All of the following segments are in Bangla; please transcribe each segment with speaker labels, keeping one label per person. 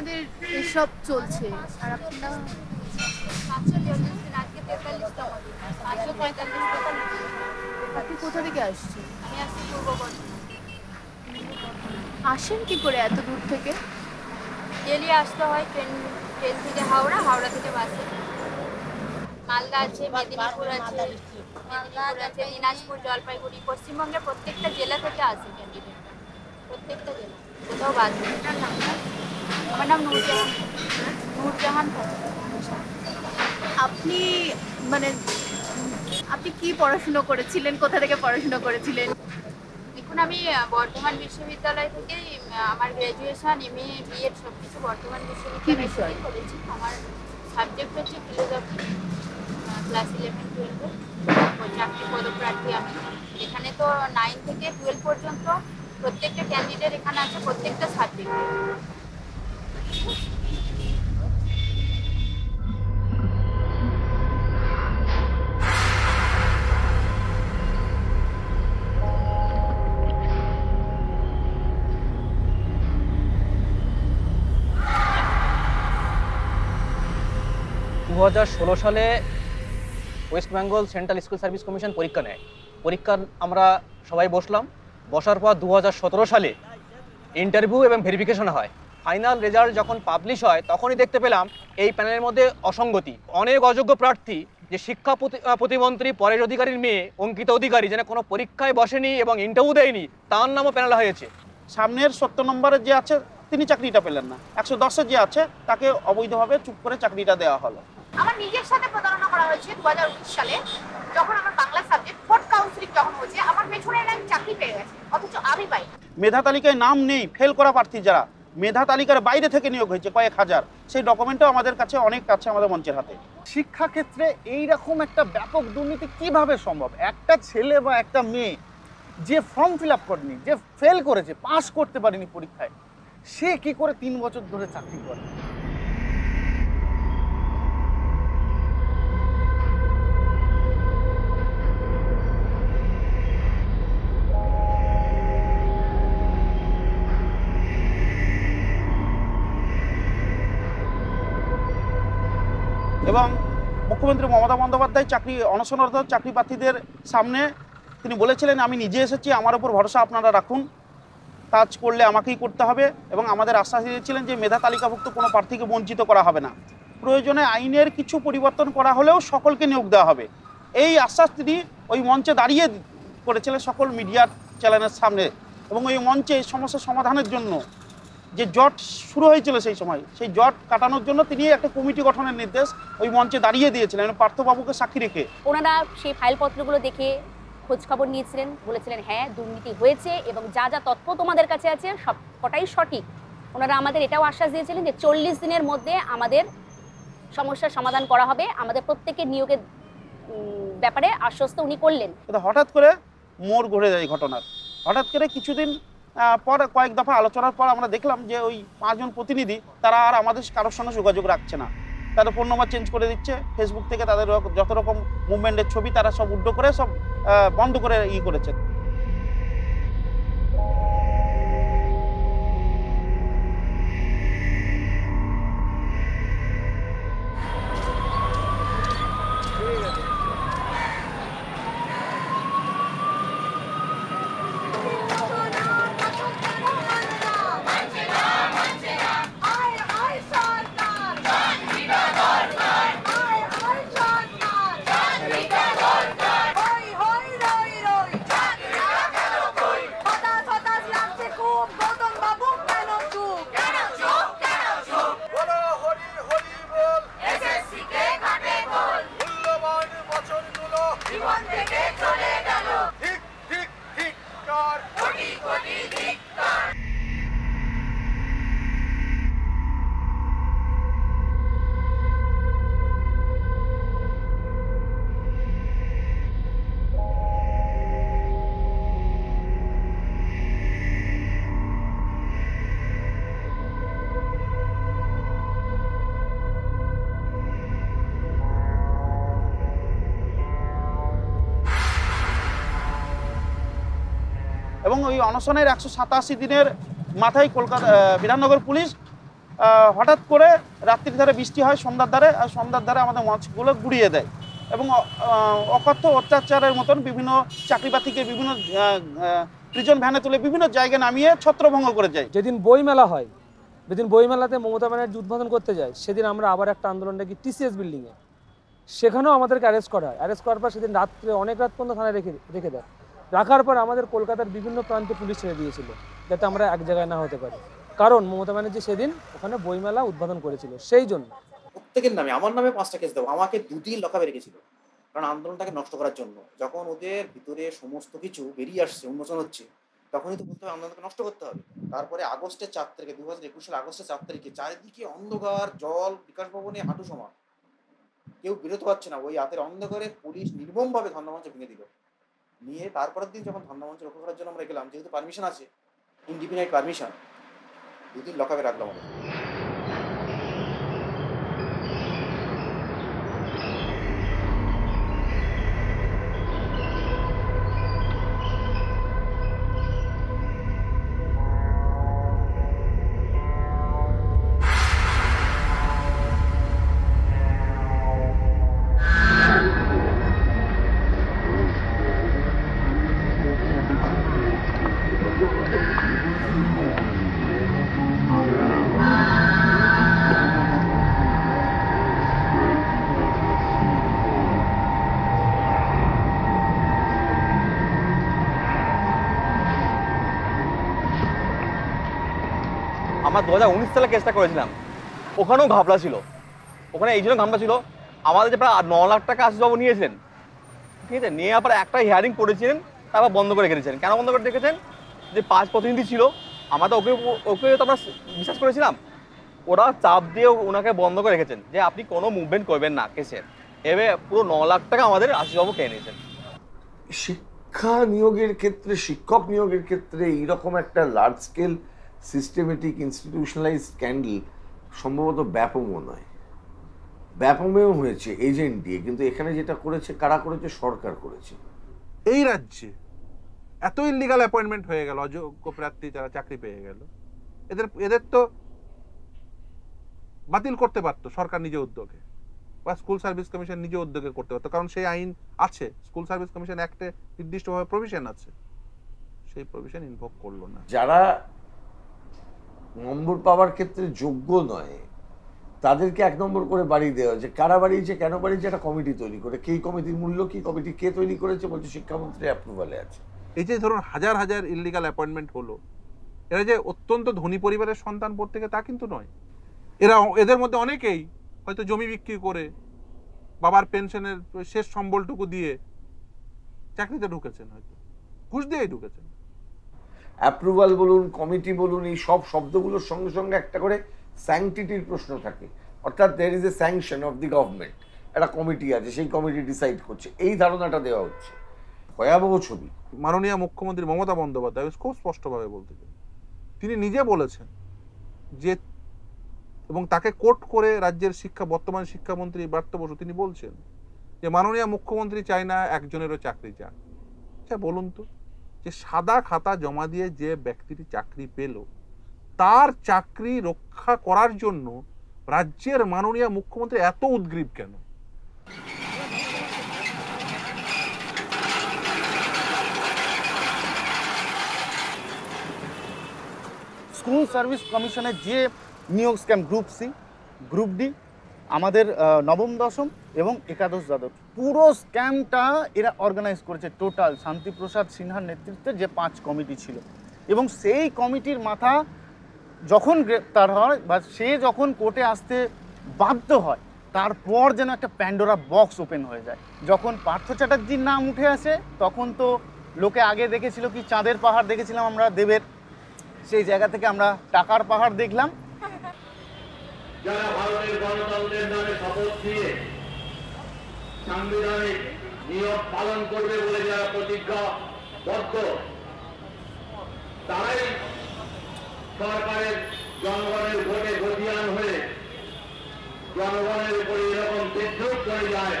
Speaker 1: আপনাদের এসব চলছে? আর আপনারা আপনি কোথা থেকে আসছেন? আসেন কি করে এত দূর থেকে?
Speaker 2: ডেলি আসতে হয় ট্রেন ট্রেন থেকে হাওড়া হাওড়া থেকে বাসে। মালদা আছে, মেদিনীপুর আছে মেদিনীপুর আছে, দিনাজপুর, জলপাইগুড়ি, পশ্চিমবঙ্গের প্রত্যেকটা জেলা থেকে আসে ক্যান্ডিডেটরা প্রত্যেকটা জেলা। কোথাও বাদ নেই। আমার নাম নূরজাহান। নূরজাহান
Speaker 1: আপনি মানে আপনি কি পড়াশুনো করেছিলেন? কোথা থেকে পড়াশুনো করেছিলেন?
Speaker 2: দেখুন আমি বর্ধমান বিশ্ববিদ্যালয় থেকেই আমার গ্র্যাজুয়েশন এম এ বিএড সব কিছু বর্ধমান বিশ্ববিদ্যালয়
Speaker 1: বিষয়?
Speaker 2: করেছি। আমার সাবজেক্ট হচ্ছে ফিলোসফি ক্লাস ইলেভেন টুয়েলভে চাকরি পদপ্রার্থী আমি। এখানে তো নাইন থেকে টুয়েলভ পর্যন্ত প্রত্যেকটা ক্যান্ডিডেট এখানে আছে, প্রত্যেকটা সাবজেক্টে
Speaker 3: দু সালে West Bengal Central School Service Commission পরীক্ষা নেয়। পরীক্ষার আমরা সবাই বসলাম। বসার পর দু হাজার সতেরো সালে ইন্টারভিউ এবং ভেরিফিকেশন হয়। ফাইনাল রেজাল্ট যখন পাবলিশ হয়, তখনই দেখতে পেলাম এই প্যানেলের মধ্যে অসঙ্গতি। অনেক অযোগ্য প্রার্থী, যে শিক্ষা প্রতি- প্রতিমন্ত্রী পরেশ অধিকারীর মেয়ে, অঙ্কিতা অধিকারী, যেন কোনো পরীক্ষায় বসেনি এবং ইন্টারভিউ দেয়নি, তার নামও প্যানেল হয়েছে।
Speaker 4: সামনের সত্তর নম্বরের যে আছে, তিনি চাকরিটা পেলেন না। একশো দশের যে আছে, তাকে অবৈধভাবে চুপ করে চাকরিটা দেওয়া হলো।
Speaker 5: আমার নিজের সাথে প্রতারণা করা হয়েছে দু সালে যখন আমার বাংলা সাবজেক্ট ফোর্থ কাউন্সিলিং যখন হয়েছে আমার পেছনে আমি চাকরি পেয়ে গেছে অথচ আমি পাই
Speaker 4: মেধা তালিকায় নাম নেই ফেল করা প্রার্থী যারা। মেধা তালিকার বাইরে থেকে নিয়োগ হয়েছে কয়েক হাজার। সেই ডকুমেন্টও আমাদের কাছে অনেক কাছে আমাদের মঞ্চের হাতে।
Speaker 6: শিক্ষাক্ষেত্রে এই রকম একটা ব্যাপক দুর্নীতি কীভাবে সম্ভব? একটা ছেলে বা একটা মেয়ে যে ফর্ম ফিল আপ করেনি যে ফেল করেছে পাস করতে পারেনি পরীক্ষায় সে কি করে তিন বছর ধরে চাকরি করে?
Speaker 4: এবং মুখ্যমন্ত্রী মমতা বন্দ্যোপাধ্যায় চাকরি, অনশনরত চাকরি প্রার্থীদের সামনে তিনি বলেছিলেন, আমি নিজে এসেছি, আমার উপর ভরসা আপনারা রাখুন। কাজ করলে আমাকেই করতে হবে। এবং আমাদের আশ্বাস দিয়েছিলেন যে মেধা তালিকাভুক্ত কোনো প্রার্থীকে বঞ্চিত করা হবে না। প্রয়োজনে আইনের কিছু পরিবর্তন করা হলেও সকলকে নিয়োগ দেওয়া হবে। এই আশ্বাস তিনি ওই মঞ্চে দাঁড়িয়ে করেছিলেন সকল মিডিয়ার চ্যানেলের সামনে। এবং ওই মঞ্চে এই সমস্যার সমাধানের জন্য যে জট শুরু হয়েছিল সেই সময় সেই জট কাটানোর জন্য তিনি একটা কমিটি গঠনের নির্দেশ ওই মঞ্চে দাঁড়িয়ে দিয়েছিলেন পার্থবাবুকে সাক্ষী রেখে।
Speaker 7: ওনারা সেই ফাইলপত্রগুলো দেখে খোঁজ খবর নিয়েছিলেন বলেছিলেন হ্যাঁ দুর্নীতি হয়েছে এবং যা যা তথ্য তোমাদের কাছে আছে সব কটাই সঠিক। ওনারা আমাদের এটাও আশ্বাস দিয়েছিলেন যে চল্লিশ দিনের মধ্যে আমাদের সমস্যার সমাধান করা হবে আমাদের প্রত্যেকের নিয়োগের ব্যাপারে আশ্বস্ত উনি করলেন।
Speaker 4: হঠাৎ করে মোড় ঘুরে যায় ঘটনার। হঠাৎ করে কিছুদিন পর কয়েক দফা আলোচনার পর আমরা দেখলাম যে ওই পাঁচজন প্রতিনিধি, তারা আর আমাদের কারোর সঙ্গে যোগাযোগ রাখছে না। তাদের ফোন নম্বর চেঞ্জ করে দিচ্ছে ফেসবুক থেকে তাদের যত রকম মুভমেন্টের ছবি, তারা সব উড্ডো করে সব বন্ধ করে ই করেছে। এবং ওই অনশনের একশো সাতাশি দিনের মাথায় কলকাতা বিধাননগর পুলিশ হঠাৎ করে রাত্রির ধারে বৃষ্টি হয়, সন্ধ্যার ধারে, আর সন্ধ্যার ধারে আমাদের মাছগুলো গুড়িয়ে দেয়। এবং অকথ্য অত্যাচারের মতন বিভিন্ন চাকরি বাতিকে বিভিন্ন প্রিজন ভ্যানে তুলে বিভিন্ন জায়গায় নামিয়ে ছত্রভঙ্গ করে যায়।
Speaker 8: যেদিন বই মেলা হয়, যেদিন বই মেলাতে মমতা ব্যানার্জি উদ্বোধন করতে যায়, সেদিন আমরা আবার একটা আন্দোলন ডাকি টিসিএস বিল্ডিংয়ে সেখানেও আমাদেরকে অ্যারেস্ট করা হয়। অ্যারেস্ট করার পর সেদিন রাত্রে, অনেক রাত পর্যন্ত থানায় রেখে রেখে দেয়। রাখার পর আমাদের কলকাতার বিভিন্ন প্রান্তে পুলিশ ছেড়ে দিয়েছিল, যাতে আমরা এক জায়গায় না হতে পারি। কারণ মমতা ব্যানার্জি সেদিন ওখানে বইমেলা উদ্বোধন করেছিল, সেই জন্য।
Speaker 9: প্রত্যেকের নামে, আমার নামে পাঁচটা কেস দেবো, আমাকে দুদিন লকাবে রেখেছিল। কারণ আন্দোলনটাকে নষ্ট করার জন্য, যখন ওদের ভিতরে সমস্ত কিছু বেরিয়ে আসছে, উন্মোচন হচ্ছে, তখনই তো বলতে হবে আন্দোলনকে নষ্ট করতে হবে। তারপরে আগস্টের চার তারিখে, দু হাজার একুশ সালে আগস্টের চার তারিখে চারিদিকে অন্ধকার, জল, বিকাশ ভবনে হাঁটু সমান। কেউ বেরোতে পারছে না, ওই রাতের অন্ধকারে পুলিশ নির্মমভাবে ধর্মমঞ্চ ভেঙে দিল। নিয়ে তারপরের দিন যখন ধর্মমঞ্চ রক্ষা করার জন্য আমরা গেলাম, যেহেতু পারমিশন আছে ইন্ডিপেন্ডেন্ট পারমিশন দুদিন লকাবে রাখলাম আমাদের।
Speaker 3: দু হাজার উনিশ সালে কেসটা করেছিলাম। ওখানেও ঘাবড়া ছিল। ওখানে এই জন্য ঘাবড়া ছিল। আমাদের যে প্রায় ন লাখ টাকা আশিসবাবু নিয়েছিলেন ঠিক আছে? নিয়ে আবার একটা হিয়ারিং করেছিলেন, তারপর বন্ধ করে রেখেছেন। কেন বন্ধ করে রেখেছেন? যে পাঁচ প্রতিনিধি ছিল, আমরা তো ওকে ওকে তো আমরা বিশ্বাস করেছিলাম। ওরা চাপ দিয়ে ওনাকে বন্ধ করে রেখেছেন, যে আপনি কোনো মুভমেন্ট করবেন না কেসের এবার পুরো ন লাখ টাকা আমাদের আশিসবাবু খেয়ে নিয়েছেন।
Speaker 10: শিক্ষা নিয়োগের ক্ষেত্রে, শিক্ষক নিয়োগের ক্ষেত্রে এইরকম একটা large scale systematic institutionalise scandal সম্ভবত ব্যাপমও নয়। ব্যাপমেও হয়েছে এজেন্ট দিয়ে কিন্তু এখানে যেটা করেছে কারা করেছে সরকার করেছে।
Speaker 11: এই রাজ্যে এত ইলিগাল অ্যাপয়েন্টমেন্ট হয়ে গেল অযোগ্য প্রার্থী যারা চাকরি পেয়ে গেল। এদের এদের তো বাতিল করতে পারতো সরকার নিজে উদ্যোগে বা স্কুল সার্ভিস কমিশন নিজে উদ্যোগে করতে পারতো কারণ সেই আইন আছে। স্কুল সার্ভিস কমিশন অ্যাক্টে নির্দিষ্টভাবে প্রভিশন আছে। সেই প্রভিশন ইনভোক করল না।
Speaker 10: যারা নম্বর পাওয়ার ক্ষেত্রে যোগ্য নয়, তাদেরকে এক নম্বর করে বাড়ি দেওয়া হয়েছে কারা বাড়িয়েছে, কেন বাড়িয়েছে, একটা কমিটি তৈরি করে। কে কমিটির মূল্য, কি কমিটি কে তৈরি করেছে বলছে শিক্ষামন্ত্রী অ্যাপ্রুভালে আছে।
Speaker 11: এই যে ধরুন হাজার হাজার ইলিগাল অ্যাপয়েন্টমেন্ট হলো, এরা যে অত্যন্ত ধনী পরিবারের সন্তান প্রত্যেকে তা কিন্তু নয়। এরা এদের মধ্যে অনেকেই হয়তো জমি বিক্রি করে, বাবার পেনশনের শেষ সম্বলটুকু দিয়ে চাকরিতে ঢুকেছেন হয়তো। ঘুষ দিয়েই ঢুকেছেন।
Speaker 10: অ্যাপ্রুভাল বলুন কমিটি বলুন, এই সব শব্দগুলোর সঙ্গে সঙ্গে একটা করে স্যাংটিটির প্রশ্ন থাকে। অর্থাৎ there is a sanction of the government একটা কমিটি আছে, সেই কমিটি ডিসাইড করছে। এই ধারণাটা দেওয়া হচ্ছে। ভয়াবহ ছবি।
Speaker 11: মাননীয় মুখ্যমন্ত্রী মমতা বন্দ্যোপাধ্যায় খুব স্পষ্টভাবে বলতে চাই তিনি নিজে বলেছেন যে, এবং তাকে কোট করে রাজ্যের শিক্ষা, বর্তমান শিক্ষামন্ত্রী ব্রাত্য বসু তিনি বলছেন যে, মাননীয় মুখ্যমন্ত্রী চায় না একজনেরও চাকরি চান। আচ্ছা বলুন তো। যে সাদা খাতা জমা দিয়ে যে ব্যক্তিটি চাকরি পেল, তার চাকরি রক্ষা করার জন্য রাজ্যের মাননীয় মুখ্যমন্ত্রী এত উদ্গ্রীব কেন?
Speaker 6: স্কুল সার্ভিস কমিশনের যে নিয়োগ scam group C, group D আমাদের নবম, দশম এবং একাদশ দ্বাদশ। পুরো স্ক্যামটা এরা অর্গানাইজ করেছে টোটাল শান্তিপ্রসাদ সিনহার নেতৃত্বে যে পাঁচ কমিটি ছিল। এবং সেই কমিটির মাথা যখন গ্রেপ্তার হয় বা সে যখন কোর্টে আসতে বাধ্য হয়, তারপর যেন একটা প্যান্ডোরা বক্স ওপেন হয়ে যায়। যখন পার্থ চ্যাটার্জির নাম উঠে আসে, তখন তো লোকে আগে দেখেছিল কি চাঁদের পাহাড় দেখেছিলাম আমরা, দেবের। সেই জায়গা থেকে আমরা টাকার পাহাড় দেখলাম।
Speaker 12: যারা ভারতের গণতন্ত্রের নামে শপথ নিয়ে সাংবিধানিক নিয়ম পালন করবে বলে যারা প্রতিজ্ঞাবদ্ধ, তারাই সরকারের জনগণের ভোটে গতিয়ান হয়ে জনগণের উপরে এরকম বিদ্রুপ করে যায়।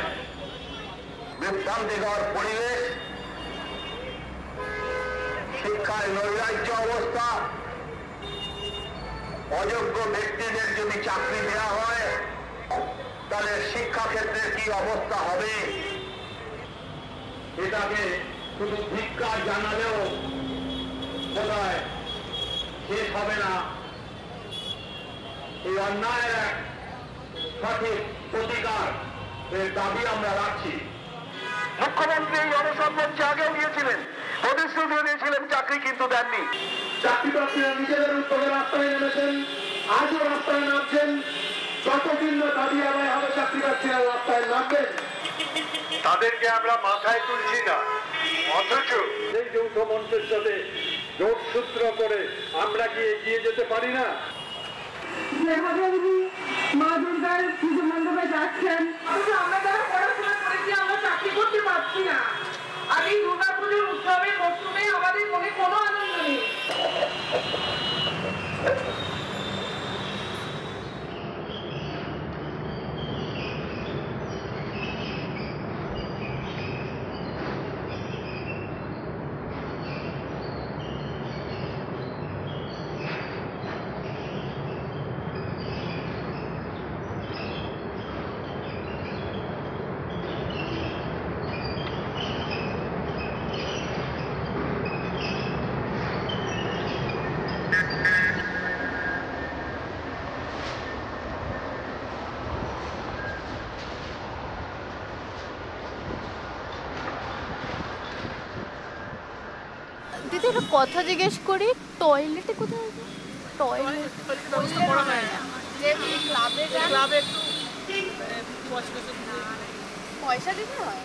Speaker 12: বিভ্রান্তিকর পরিবেশ শিক্ষায় নৈরাজ্য অবস্থা
Speaker 13: অযোগ্য ব্যক্তিদের যদি চাকরি দেওয়া হয়, তাহলে শিক্ষাক্ষেত্রের কি অবস্থা হবে? এটাকে শুধু ধিক্কার জানালেও বোধ হয় শেষ হবে না। এই অন্যায়ের এক সঠিক প্রতিকার এর দাবি আমরা রাখছি। মুখ্যমন্ত্রী এই অনশন মঞ্চে আগেও নিয়েছিলেন প্রতিশ্রুতিও দিয়েছিলেন চাকরি কিন্তু দেননি। চাকরি প্রার্থীরা নিজেদের উদ্যোগে রাস্তায় নেমেছেন আজও রাস্তায় নামছেন। যতদিন না দাবি আদায় হবে চাকরি প্রার্থীরা রাস্তায় নামবেন। তাদেরকে আমরা মাথায় তুলছি না অথচ এই যৌথ মঞ্চের সাথে করে আমরা কি এগিয়ে যেতে পারি না?
Speaker 14: মা দুর্গার পুজো মণ্ডপে যাচ্ছেন আমরা যারা
Speaker 1: saber একটা কথা জিজ্ঞেস করি টয়লেটে কোথায় টয়লেট ক্লাবে ক্লাবে পয়সা দিতে হয়?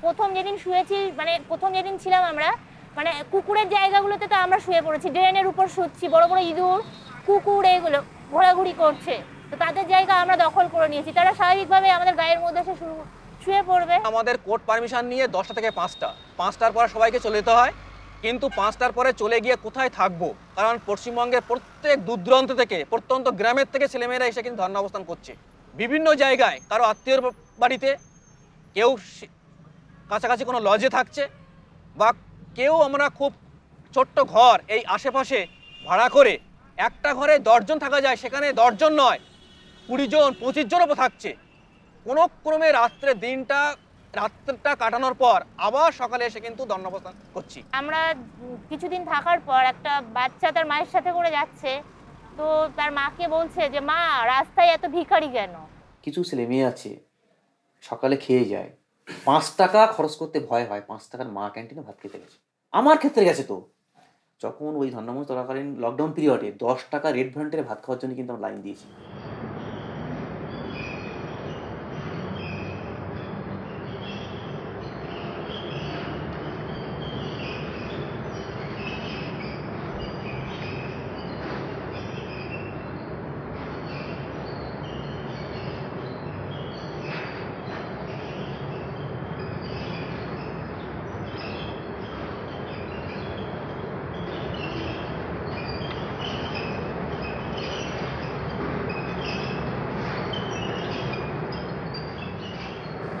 Speaker 7: প্রথম যেদিন শুয়েছি মানে প্রথম যেদিন ছিলাম আমরা মানে কুকুরের জায়গাগুলোতে তো আমরা শুয়ে পড়েছি ড্রেনের উপর শুচ্ছি বড় বড় ইঁদুর কুকুর এগুলো ঘোরাঘুরি করছে। তো তাদের জায়গা আমরা দখল করে নিয়েছি। তারা স্বাভাবিকভাবে আমাদের গায়ের মধ্যে এসে শুরু- শুয়ে পড়বে।
Speaker 3: আমাদের কোর্ট পারমিশন নিয়ে দশটা থেকে পাঁচটা। পাঁচটার পর সবাইকে চলে যেতে হয়। কিন্তু পাঁচটার পরে চলে গিয়ে কোথায় থাকব? কারণ পশ্চিমবঙ্গের প্রত্যেক দূর দূরান্ত থেকে, প্রত্যন্ত গ্রামের থেকে ছেলেমেয়েরা এসে কিন্তু ধর্ণা অবস্থান করছে। বিভিন্ন জায়গায় কারও আত্মীয়র বাড়িতে কেউ কাছাকাছি কোনো লজে থাকছে বা কেউ আমরা খুব ছোট্ট ঘর এই আশেপাশে ভাড়া করে একটা ঘরে দশজন থাকা যায়, সেখানে দশজন নয় কুড়ি জন পঁচিশ জনও থাকছে। কোনো ক্রমে রাত্রে দিনটা রাত্রটা কাটানোর পর আবার সকালে এসে কিন্তু দণ্ডাবস্থান করছি।
Speaker 7: আমরা কিছুদিন থাকার পর একটা বাচ্চা তার মায়ের সাথে করে যাচ্ছে তো তার মাকে বলছে যে মা রাস্তায় এত ভিখারি কেন?
Speaker 6: কিছু ছেলে মেয়ে আছে সকালে খেয়ে যায়। পাঁচ টাকা খরচ করতে ভয় হয় পাঁচ টাকার মা ক্যান্টিনে ভাত খেতে গেছে। আমার ক্ষেত্রে গেছে তো। যখন ওই ধর্নামঞ্চ চলাকালীন লকডাউন পিরিয়ডে দশ টাকা রেড ভলেন্টিয়ারে ভাত খাওয়ার জন্য কিন্তু আমরা লাইন দিয়েছি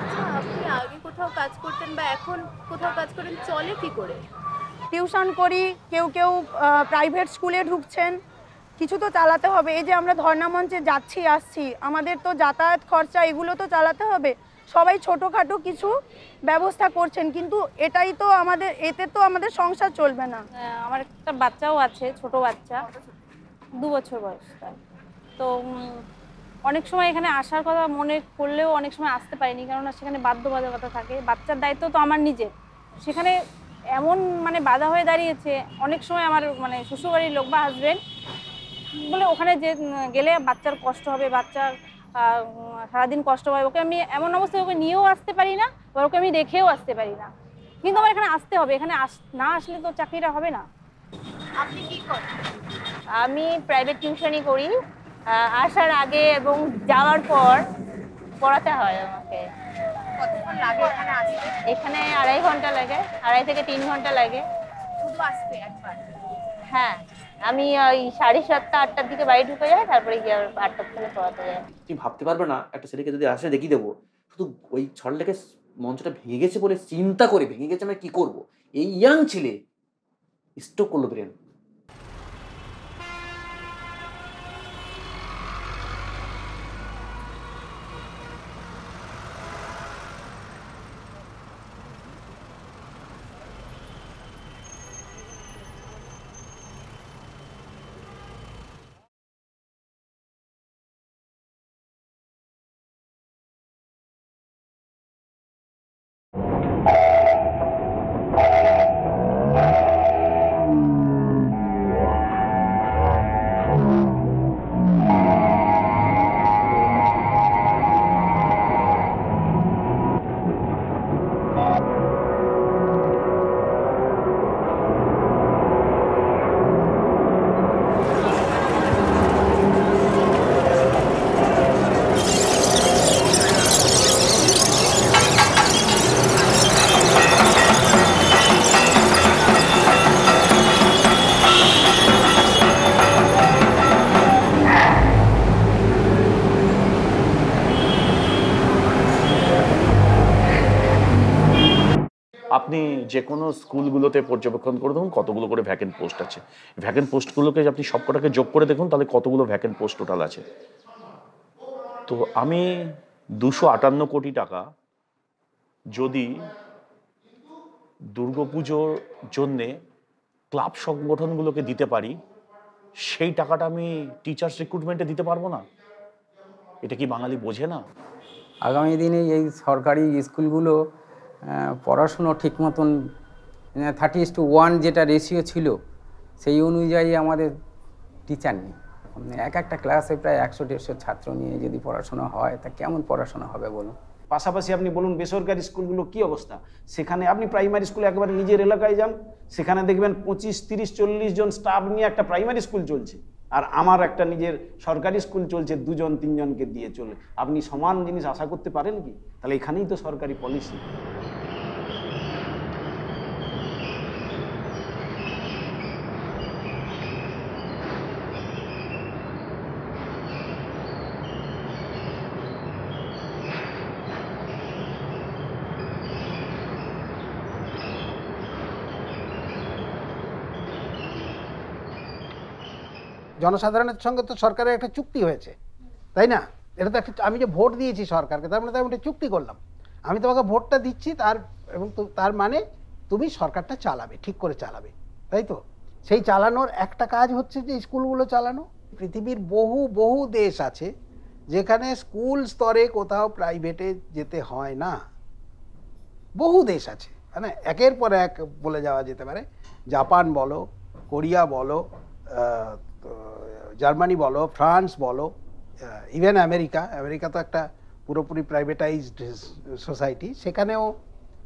Speaker 1: আচ্ছা আপনি আগে কোথাও কাজ করতেন বা এখন কোথাও কাজ করেন চলে কি করে?
Speaker 14: টিউশন করি কেউ কেউ প্রাইভেট স্কুলে ঢুকছেন। কিছু তো চালাতে হবে। এই যে আমরা ধর্ণা মঞ্চে যাচ্ছি আসছি আমাদের তো যাতায়াত খরচা এগুলো তো চালাতে হবে। সবাই ছোটোখাটো কিছু ব্যবস্থা করছেন কিন্তু এটাই তো আমাদের এতে তো আমাদের সংসার চলবে না।
Speaker 7: আমার একটা বাচ্চাও আছে ছোট বাচ্চা দু বছর বয়স তো অনেক সময় এখানে আসার কথা মনে করলেও অনেক সময় আসতে পারিনি কেননা সেখানে বাধ্যবাধকতা থাকে। বাচ্চার দায়িত্ব তো আমার নিজের। সেখানে এমন মানে বাধা হয়ে দাঁড়িয়েছে অনেক সময় আমার মানে শ্বশুরবাড়ির লোক বা হাজবেন্ড বলে ওখানে যে গেলে বাচ্চার কষ্ট হবে বাচ্চার সারাদিন কষ্ট হয় ওকে আমি এমন অবস্থায় ওকে নিয়েও আসতে পারি না বা ওকে আমি রেখেও আসতে পারি না। কিন্তু আমার এখানে আসতে হবে এখানে আস না আসলে তো চাকরিটা হবে না।
Speaker 1: আপনি কি করেন?
Speaker 7: আমি প্রাইভেট টিউশনই করি। আসার আগে এবং যাওয়ার পর পড়াতে হয় আমাকে।
Speaker 15: কতক্ষণ লাগে এখানে
Speaker 7: এখানে আড়াই ঘণ্টা লাগে আড়াই থেকে তিন ঘণ্টা লাগে।
Speaker 15: শুধু আসতে একবার?
Speaker 7: হ্যাঁ আমি ওই সাড়ে সাতটা আটটার দিকে বাড়ি ঢুকে যাই তারপরে গিয়ে আবার আটটার থেকে পড়াতে যাই।
Speaker 6: তুমি ভাবতে পারবে না একটা ছেলেকে যদি আসে দেখিয়ে দেবো। শুধু ওই ছড়লেকে মঞ্চটা ভেঙে গেছে বলে চিন্তা করে ভেঙে গেছে আমরা কি করব? এই ইয়াং ছেলে স্ট্রোক করল ব্রেন
Speaker 16: যে কোনো স্কুলগুলোতে পর্যবেক্ষণ করে দেখুন কতগুলো করে ভ্যাকেন্ট পোস্ট আছে। ভ্যাকেন্ট পোস্টগুলোকে আপনি সবকটাকে যোগ করে দেখুন, তাহলে কতগুলো ভ্যাকেন্ট পোস্ট টোটাল আছে। তো আমি দুশো আটান্ন কোটি টাকা যদি দুর্গাপুজোর জন্যে ক্লাব সংগঠনগুলোকে দিতে পারি, সেই টাকাটা আমি টিচার্স রিক্রুটমেন্টে দিতে পারব না? এটা কি বাঙালি বোঝে না?
Speaker 17: আগামী দিনে এই সরকারি স্কুলগুলো পড়াশুনো ঠিক মতন থার্টি ইস টু ওয়ান যেটা রেশিও ছিল, সেই অনুযায়ী আমাদের টিচার নেই। এক একটা ক্লাসে প্রায় একশো, দেড়শো ছাত্র নিয়ে যদি পড়াশোনা হয়, তা কেমন পড়াশোনা হবে বলুন?
Speaker 18: পাশাপাশি আপনি বলুন, বেসরকারি স্কুলগুলো কি অবস্থা? সেখানে আপনি প্রাইমারি স্কুলে একেবারে নিজের এলাকায় যান, সেখানে দেখবেন পঁচিশ, তিরিশ, চল্লিশ জন স্টাফ নিয়ে একটা প্রাইমারি স্কুল চলছে। আর আমার একটা নিজের সরকারি স্কুল চলছে, দুজন, তিনজনকে দিয়ে চলে আপনি সমান জিনিস আশা করতে পারেন কি? তাহলে এখানেই তো সরকারি পলিসি
Speaker 19: জনসাধারণের সঙ্গে তো সরকারের একটা চুক্তি হয়েছে, তাই না? এটা তো একটা আমি যে ভোট দিয়েছি সরকারকে, তার মানে তো আমি একটা চুক্তি করলাম। আমি তোমাকে ভোটটা দিচ্ছি, তার এবং তার মানে তুমি সরকারটা চালাবে, ঠিক করে চালাবে, তাই তো? সেই চালানোর একটা কাজ হচ্ছে যে স্কুলগুলো চালানো। পৃথিবীর বহু বহু দেশ আছে যেখানে স্কুল স্তরে কোথাও প্রাইভেটে যেতে হয় না। বহু দেশ আছে মানে একের পর এক বলে যাওয়া যেতে পারে। জাপান বলো, কোরিয়া বলো জার্মানি বলো, ফ্রান্স বলো ইভেন আমেরিকা আমেরিকা তো একটা পুরোপুরি প্রাইভেটাইজড সোসাইটি সেখানেও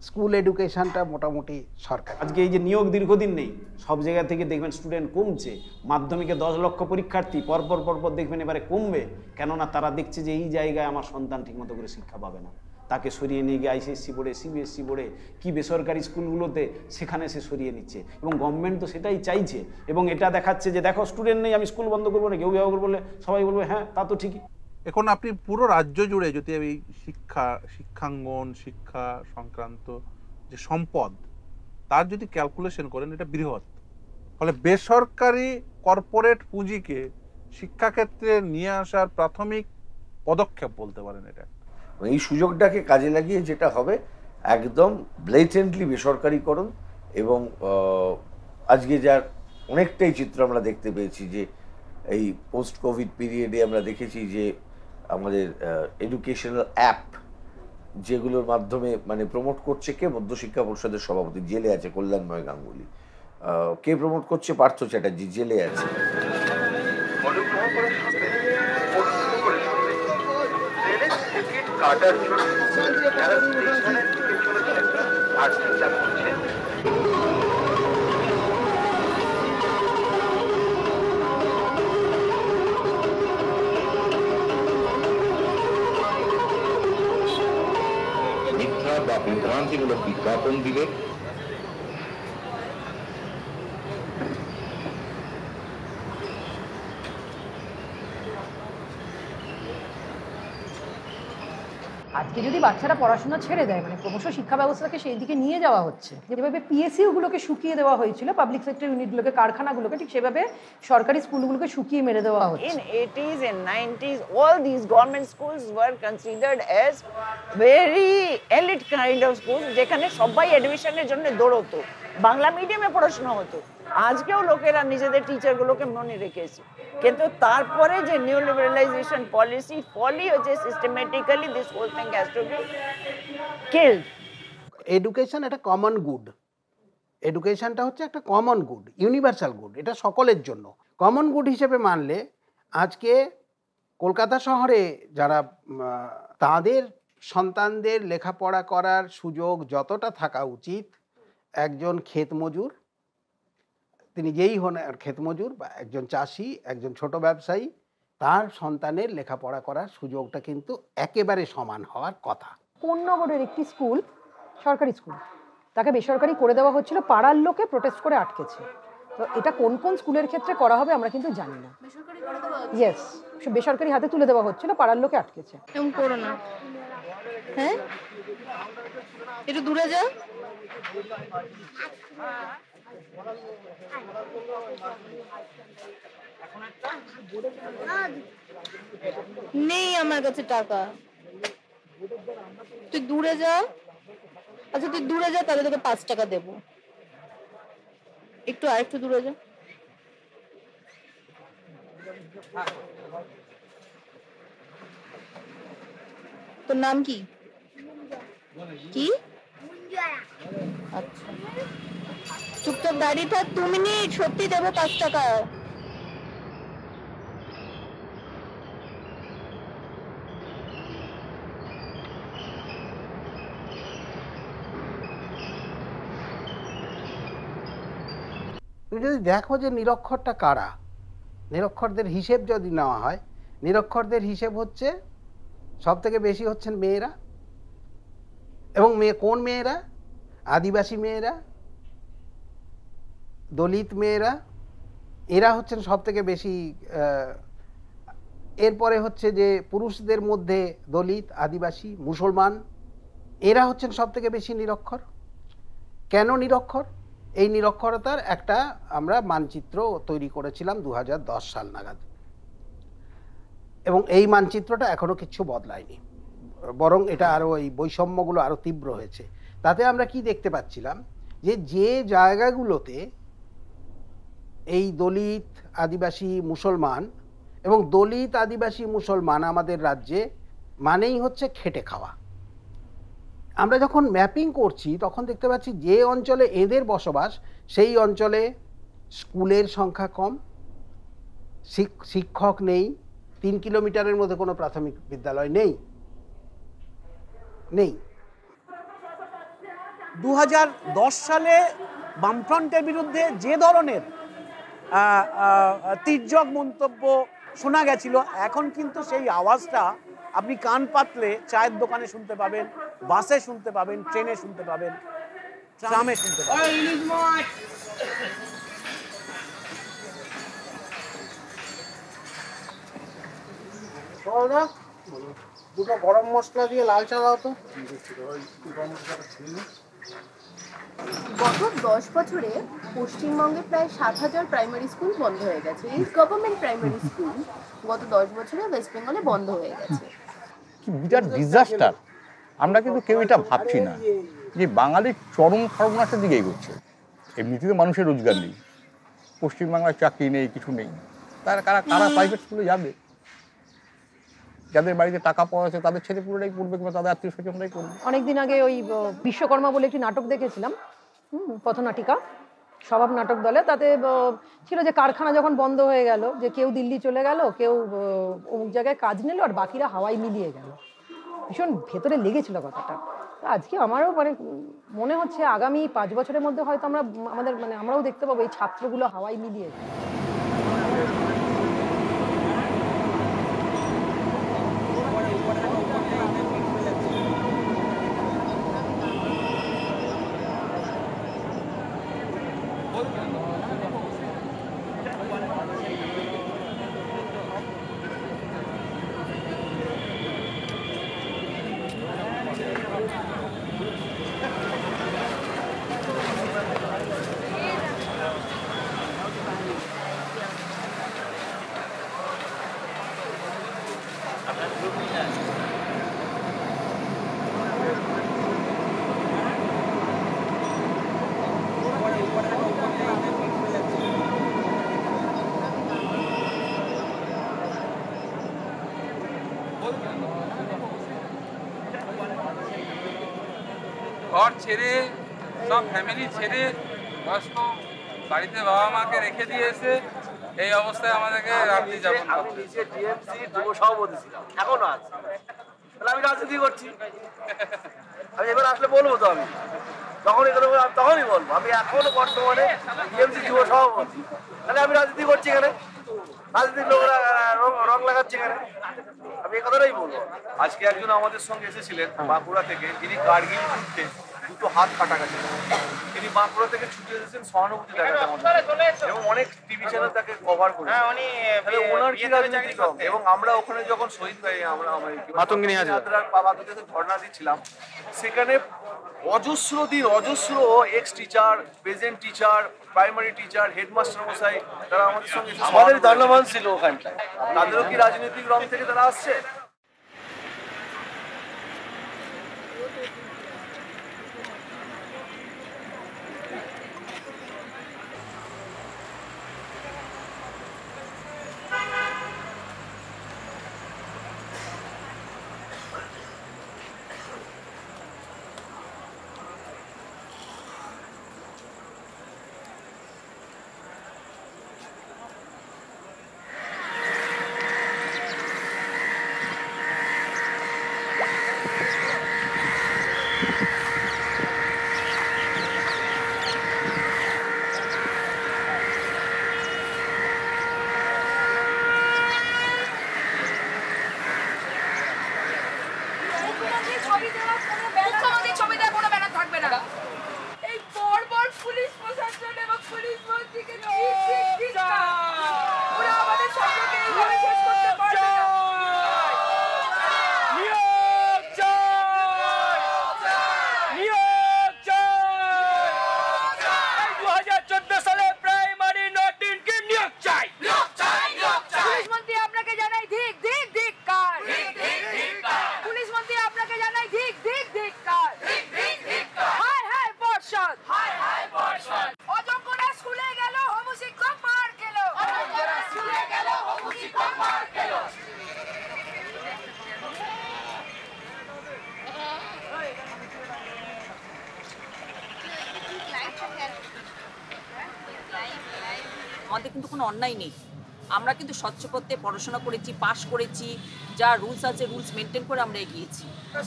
Speaker 19: স্কুল এডুকেশনটা মোটামুটি সরকার।
Speaker 18: আজকে এই যে নিয়োগ দীর্ঘদিন নেই, সব জায়গা থেকে দেখবেন স্টুডেন্ট কমছে, মাধ্যমিকে দশ লক্ষ পরীক্ষার্থী, পরপর পরপর দেখবেন এবারে কমবে, কেননা তারা দেখছে যে এই জায়গায় আমার সন্তান ঠিকমতো করে শিক্ষা পাবে না। তাকে সরিয়ে নিয়ে গিয়ে আইসিএসসি বোর্ডে সিবিএসসি বোর্ডে, কি বেসরকারি স্কুলগুলোতে সেখানে সে সরিয়ে নিচ্ছে। এবং গভর্নমেন্ট তো সেটাই চাইছে। এবং এটা দেখাচ্ছে যে, দেখো স্টুডেন্ট নেই, আমি স্কুল বন্ধ করব না, কেউ অভিভাবক বলে সবাই বলবে হ্যাঁ তা তো ঠিকই।
Speaker 11: এখন আপনি পুরো রাজ্য জুড়ে যদি এই শিক্ষা, শিক্ষাঙ্গন, শিক্ষা সংক্রান্ত যে সম্পদ, তার যদি ক্যালকুলেশন করেন, এটা বৃহৎ। ফলে বেসরকারি কর্পোরেট পুঁজিকে শিক্ষাক্ষেত্রে নিয়ে আসার প্রাথমিক পদক্ষেপ বলতে পারেন এটা।
Speaker 10: এই সুযোগটাকে কাজে লাগিয়ে যেটা হবে, একদম ব্লেটেন্টলি বেসরকারিকরণ এবং আজকে যার অনেকটাই চিত্র আমরা দেখতে পেয়েছি যে, এই পোস্ট কোভিড পিরিয়ডে আমরা দেখেছি যে, আমাদের এডুকেশনাল অ্যাপ যেগুলোর মাধ্যমে মানে প্রমোট করছে কে? মধ্যশিক্ষা পরিষদের সভাপতি, জেলে আছে কল্যাণময় গাঙ্গুলি। কে প্রমোট করছে? পার্থ চ্যাটার্জি, জেলে আছে।
Speaker 20: কাটার জন্য যারা স্টেশনের দিকে চলেছেন আর চিন্তা করছেন
Speaker 21: মিথ্যা বা বিভ্রান্তিমূলক বিজ্ঞাপন দিলে
Speaker 22: আজকে যদি বাচ্চারা পড়াশোনা ছেড়ে দেয় মানে ক্রমশ শিক্ষা ব্যবস্থাকে সেই দিকে নিয়ে যাওয়া হচ্ছে যেভাবে পিএসইউগুলোকে শুকিয়ে দেওয়া হয়েছিল পাবলিক সেক্টর ইউনিটগুলোকে কারখানাগুলোকে ঠিক সেভাবে সরকারি স্কুলগুলোকে শুকিয়ে মেরে দেওয়া হচ্ছে।
Speaker 23: In 80s and 90s, all these government schools were considered as very elite kind of schools যেখানে সবাই অ্যাডমিশনের জন্য দৌড়তো। বাংলা মিডিয়ামে পড়াশোনা হতো। আজকেও লোকেরা নিজেদের টিচারগুলোকে মনে রেখেছে। কিন্তু তারপরে যে নিউ লিবারালাইজেশন পলিসি ফলি হয়েছে systematically this whole thing has to be killed
Speaker 19: education একটা কমন গুড এডুকেশনটা হচ্ছে একটা কমন গুড ইউনিভার্সাল গুড এটা সকলের জন্য। কমন গুড হিসেবে মানলে আজকে কলকাতা শহরে যারা তাদের সন্তানদের লেখাপড়া করার সুযোগ যতটা থাকা উচিত, একজন ক্ষেত মজুর তিনি যেই হন আর ক্ষেত মজুর বা একজন চাষি একজন ছোট ব্যবসায়ী তার সন্তানের লেখাপড়া করার সুযোগটা কিন্তু একেবারে সমান হওয়ার কথা।
Speaker 22: কোন্নগরের একটি স্কুল সরকারি স্কুল। তাকে বেসরকারি করে দেওয়া হচ্ছিল পাড়ার লোকে প্রোটেস্ট করে আটকেছে। তো এটা কোন কোন স্কুলের ক্ষেত্রে করা হবে আমরা কিন্তু জানি না। ইয়েস বেসরকারি হাতে তুলে দেওয়া হচ্ছিল পাড়ার লোকে আটকেছে।
Speaker 24: করো না। হ্যাঁ? একটু দূরে যা
Speaker 1: নেই আমার কাছে টাকা। তুই দূরে যা। আচ্ছা তুই দূরে যা তাহলে তোকে পাঁচ টাকা দেবো। একটু আর একটু দূরে যা। তোর নাম কি? কি? আচ্ছা। চুপচাপ দাঁড়িয়ে থাক, দু মিনিট, সত্যি দেবো পাঁচ টাকা।
Speaker 19: তুমি যদি দেখো যে নিরক্ষরটা কারা, নিরক্ষরদের হিসেব যদি নেওয়া হয়, নিরক্ষরদের হিসেব হচ্ছে সব থেকে বেশি হচ্ছেন মেয়েরা এবং মেয়ে কোন মেয়েরা? আদিবাসী মেয়েরা দলিত মেয়েরা, এরা হচ্ছেন সব থেকে বেশি এরপরে হচ্ছে যে পুরুষদের মধ্যে দলিত, আদিবাসী, মুসলমান, এরা হচ্ছেন সব থেকে বেশি নিরক্ষর। কেন নিরক্ষর? এই নিরক্ষরতার একটা আমরা মানচিত্র তৈরি করেছিলাম দু হাজার দশ সাল নাগাদ। এবং এই মানচিত্রটা এখনও কিচ্ছু বদলায়নি। বরং এটা আরও এই বৈষম্যগুলো আরও তীব্র হয়েছে। তাতে আমরা কি দেখতে পাচ্ছিলাম? যে যে জায়গাগুলোতে এই দলিত আদিবাসী মুসলমান এবং দলিত আদিবাসী মুসলমান আমাদের রাজ্যে মানেই হচ্ছে খেটে খাওয়া। আমরা যখন ম্যাপিং করছি, তখন দেখতে পাচ্ছি যে অঞ্চলে এদের বসবাস, সেই অঞ্চলে স্কুলের সংখ্যা কম, শিক- শিক্ষক নেই, তিন কিলোমিটারের মধ্যে কোনো প্রাথমিক বিদ্যালয় নেই। নেই।
Speaker 25: দু হাজার দশ সালে বামফ্রন্টের বিরুদ্ধে যে ধরনের তির্যক মন্তব্য শোনা গেছিল। এখন কিন্তু সেই আওয়াজটা আপনি কান পাতলে চায়ের দোকানে শুনতে পাবেন বাসে শুনতে পাবেন ট্রেনে শুনতে পাবেন ট্রামে শুনতে পাবেন।
Speaker 19: দুটো গরম মশলা দিয়ে লাল চা দাও তো।
Speaker 1: গত দশ বছরে পশ্চিমবঙ্গে প্রায় সাত হাজার প্রাইমারি স্কুল বন্ধ হয়ে গেছে। এই গভর্নমেন্ট প্রাইমারি স্কুল গত দশ বছরে ওয়েস্ট বেঙ্গলে বন্ধ হয়ে গেছে।
Speaker 26: কি বিরাট ডিজাস্টার আমরা কিন্তু কেউ এটা ভাবছি না যে বাঙালির চরম সর্বনাশের দিকে এগোচ্ছে। এমনিতেও মানুষের রোজগার নেই। পশ্চিমবাংলায় চাকরি নেই কিছু নেই। তারা কারা কারা প্রাইভেট স্কুলে যাবে? যাদের বাড়িতে টাকা পাওয়া আছে তাদের ছেলে পুরোটাই পড়বে কিংবা তাদের আত্মীয় স্বজনরাই করবে
Speaker 22: অনেকদিন আগে ওই বিশ্বকর্মা বলে একটি নাটক দেখেছিলাম। হুম, পথনাটিকা। স্বভাব নাটক দলে, তাতে ছিল যে কারখানা যখন বন্ধ হয়ে গেল, যে কেউ দিল্লি চলে গেল, কেউ অমুক জায়গায় কাজ নিল আর বাকিরা হাওয়াই মিলিয়ে গেল। ভীষণ ভেতরে লেগেছিল কথাটা। আজকে আমারও মানে মনে হচ্ছে আগামী পাঁচ বছরের মধ্যে হয়তো আমরা, আমাদের মানে আমরাও দেখতে পাবো এই ছাত্রগুলো হাওয়াই মিলিয়ে
Speaker 27: ছেড়ে সব ফ্যামিলি ছেড়ে বয়স্ক বাড়িতে বাবা মাকে রেখে দিয়ে এসে এই অবস্থায় আমাদেরকে রাত্রি যাপন
Speaker 28: আমি নিজে টিএমসি যুব সভাপতি ছিলাম। এখনও আছি। তাহলে আমি রাজনীতি করছি। আমি এবার আসলে বলব তো আমি। যখনই করব আমি তখনই বলব। আমি এখনও বর্তমানে টিএমসি যুব সভাপতি। তাহলে আমি রাজনীতি করছি এখানে। রাজনীতির লোকরা রং- রং লাগাচ্ছে এখানে। আমি এই কথাটাই বলব।
Speaker 11: আজকে একজন আমাদের সঙ্গে এসেছিলেন বাঁকুড়া থেকে। যিনি কার্গিল যুদ্ধে দুটো হাত কাটা গেছে। তিনি বাঁকুড়া থেকে ছুটে এসেছেন সহানুভূতি দেখাতে এবং অনেক টিভি চ্যানেল তাকে কভার করে
Speaker 28: হ্যাঁ,
Speaker 11: তাহলে ওনার কি রাজনীতি কম? এবং আমরা ওখানে যখন শহীদ হয়ে আমরা
Speaker 3: মাতঙ্গিনী হাজরা।
Speaker 11: বাবাকে ধর্ণা দিচ্ছিলাম। সেখানে
Speaker 28: অজস্র দিন অজস্র ex teacher present teacher primary teacher headmaster মশাই তারা আমাদের সঙ্গে আমাদের দান্ডাবান ছিল ওখানটায়। তাদেরও কি রাজনৈতিক রং থেকে তারা আসছে?
Speaker 29: কোনো
Speaker 30: অন্যায় নেই। আমরা কিন্তু স্বচ্ছ পথে পড়াশোনা করেছি পাশ করেছি যা রুলস আছে রুলস মেনটেন করে আমরা এগিয়েছি।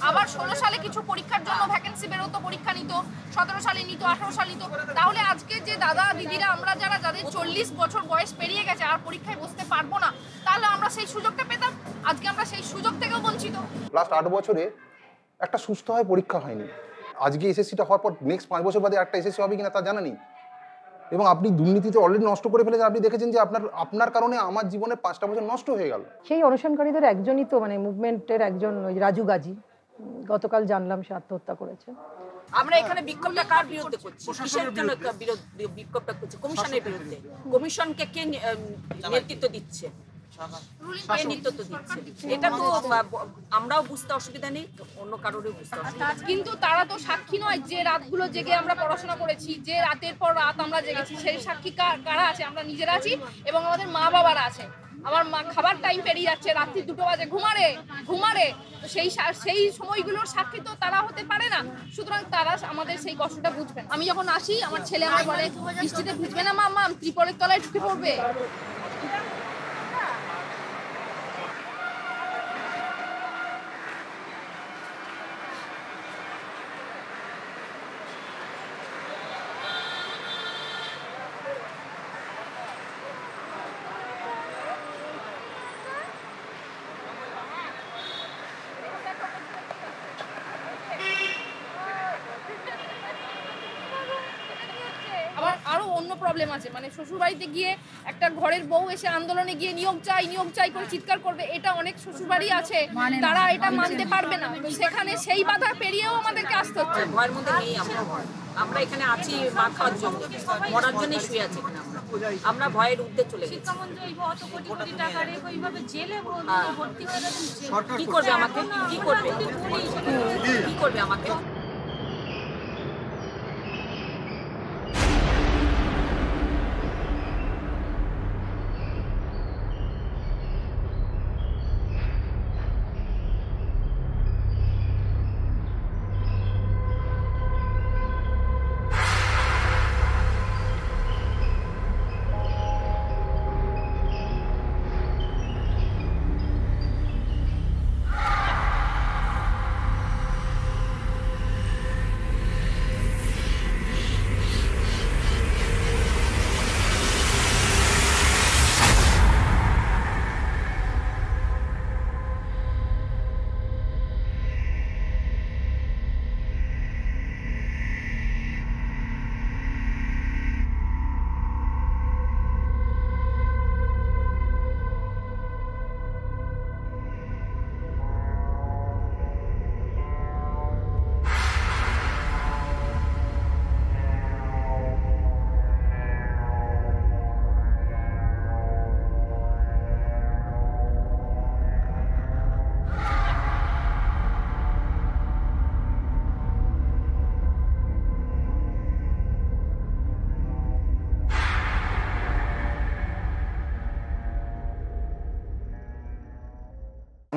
Speaker 29: আবার ষোলো সালে কিছু পরীক্ষার জন্য ভ্যাকেন্সি বেরোতো পরীক্ষা নিত সতেরো সালে নিত আঠারো সালে নিত। তাহলে আজকে যে দাদা দিদিরা আমরা যারা যাদের চল্লিশ বছর বয়স পেরিয়ে গেছে আর পরীক্ষায় বসতে পারব না তাহলে আমরা সেই সুযোগটা পেতাম? আজকে আমরা সেই সুযোগ থেকেও বঞ্চিত।
Speaker 31: লাস্ট আট বছরে একটা সুস্থ হয় পরীক্ষা হয়নি। আজকে এসএসসিটা হওয়ার পর নেক্সট পাঁচ বছর বাদে একটা এসএসসি হবে কিনা তা জানা নেই। এবং আপনি দুর্নীতিতে অলরেডি নষ্ট করে ফেলেছেন। আপনি দেখেছেন যে আপনার আপনার কারণে আমার জীবনে পাঁচটা বছর নষ্ট হয়ে গেল।
Speaker 22: সেই অনশনকারীদের একজনই তো মানে মুভমেন্টের একজন ওই রাজু গাজী। গতকাল জানলাম সে আত্মহত্যা করেছে।
Speaker 30: আমরা এখানে বিক্ষোভটা কার বিরুদ্ধে করছি? কিসের জন্য বিরোধ- বিক্ষোভটা করছি? কমিশনের বিরুদ্ধে। কমিশনকে কে নেতৃত্ব দিচ্ছে? আমরাও বুঝতে অসুবিধা নেই
Speaker 29: কিন্তু তারা তো সাক্ষী নয় যে রাতগুলো জেগে আমরা পড়াশোনা করেছি, যে রাতের পর রাত আমরা জেগেছি, সেই সাক্ষী কারা আছে? আমরা নিজেরা আছি এবং আমাদের মা বাবারা আছে। আমার মা খাবার টাইম পেরিয়ে যাচ্ছে, রাত্রি দুটো বাজে, ঘুমারে ঘুমারে। তো সেই সেই সময়গুলোর সাক্ষী তো তারা হতে পারে না। সুতরাং তারা আমাদের সেই কষ্টটা বুঝবে আমি যখন আসি, আমার ছেলে আমার বলে, বৃষ্টিতে ভিজবে না মা মা ত্রিপলের তলায় ঢুকে পড়বে আবার আরও অন্য প্রবলেম আছে মানে শ্বশুর বাড়িতে গিয়ে একটা ঘরের বউ এসে আন্দোলনে গিয়ে নিয়োগ চাই নিয়োগ চাই করে চিৎকার করবে এটা অনেক শ্বশুরবাড়ি আছে তারা এটা মানতে পারবে না। সেখানে সেই বাধা পেরিয়েও আমাদেরকে আসতে হচ্ছে।
Speaker 30: ভয়ের মধ্যে নেই আমরা আমরা এখানে আছি মা খাওয়ার জন্য। মরার জন্যই শুয়ে আছি এখানে আমরা। আমরা ভয়ের ঊর্ধ্বে চলে গেছি। কি করবে আমাকে? কি করবে? কি করবে আমাকে?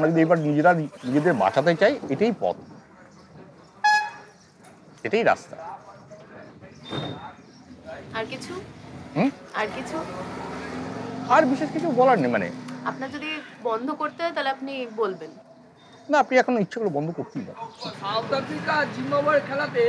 Speaker 26: আমরা যদি এবার নিজেরা নিজেদের বাঁচাতে চাই এটাই পথ। এটাই রাস্তা।
Speaker 1: আর কিছু?
Speaker 26: হুম?
Speaker 1: আর কিছু?
Speaker 26: আর বিশেষ কিছু বলার নেই মানে।
Speaker 1: আপনার যদি বন্ধ করতে হয় তাহলে আপনি বলবেন।
Speaker 26: না আপনি এখন ইচ্ছে করে বন্ধ করতেই পারেন।
Speaker 32: সাউথ আফ্রিকা জিম্বাবুয়ের খেলাতে